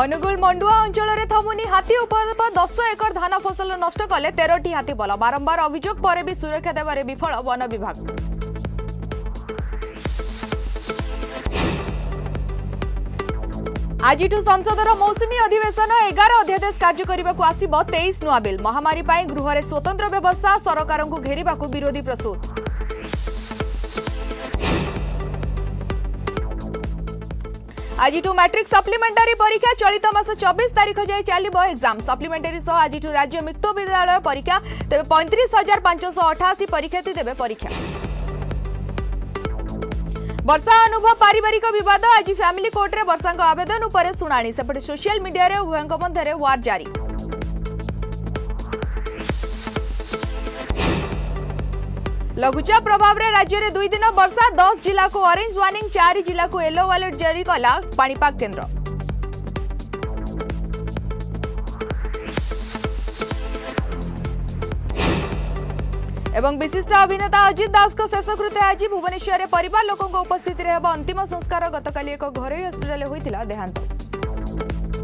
ଅନୁଗୁଳ ମଣ୍ଡୁଆ ଅଞ୍ଚଳରେ ଥମୁନି ହାତୀ ଉପଦ୍ରବ ଦଶ ଏକର ଧାନ ଫସଲ ନଷ୍ଟ କଲେ ତେରଟି ହାତୀ ବଲ ବାରମ୍ବାର ଅଭିଯୋଗ ପରେ ବି ସୁରକ୍ଷା ଦେବାରେ ବିଫଳ ବନ ବିଭାଗ ଆଜିଠୁ ସଂସଦର ମୌସୁମୀ ଅଧିବେଶନ ଏଗାର ଅଧ୍ୟାଦେଶ କାର୍ଯ୍ୟ କରିବାକୁ ଆସିବ ତେଇଶ ନୂଆ ବିଲ୍ ମହାମାରୀ ପାଇଁ ଗୃହରେ ସ୍ୱତନ୍ତ୍ର ବ୍ୟବସ୍ଥା ସରକାରଙ୍କୁ ଘେରିବାକୁ ବିରୋଧୀ ପ୍ରସ୍ତୁତ আজিঠু ম্যাট্রিক সপ্লিমেন্টারি পরীক্ষা চলিত মাস চবিশ তারিখ যায় চালিব এক্সাম সপ্লিমেন্টারি সহ আজিঠু রাজ্য মুক্ত বিদ্যালয় পরীক্ষা তবে পঁয়ত্রিশ হাজার পাঁচশহ অঠাশি পরীক্ষার্থী দেবে পরীক্ষা ବର୍ଷା ଅନୁଭବ ପାରିବାରିକ ବିବାଦ ଆଜି ଫ୍ୟାମିଲି କୋର୍ଟରେ ବର୍ଷାଙ୍କ ଆବେଦନ ଉପରେ ଶୁଣାଣି ସେପଟେ ସୋସିଆଲ ମିଡିଆରେ ଉଭୟଙ୍କ ମଧ୍ୟରେ ୱାର୍ ଜାରି લઘુચાપ પ્રભાવે રાજ્યરે દુઈ દિન વર્ષા દસ જિલ્લાકુ ઓરેન્જ વાર્નિંગ ચારિ જિલ્લાકુ યેલો વાલેટ જારી કલા પાણીપાગ કેન્દ્ર এবং বিশিষ্ট অভিনেতা অজিত দাসক শেষকৃত্য আজ ভুবনেশ্বরের পরিবার লোক উপস্থিতিরে হব অন্তিম সংস্কার গতকাল এক ঘরোই হসপিটালে হয়েছিল দেহান্ত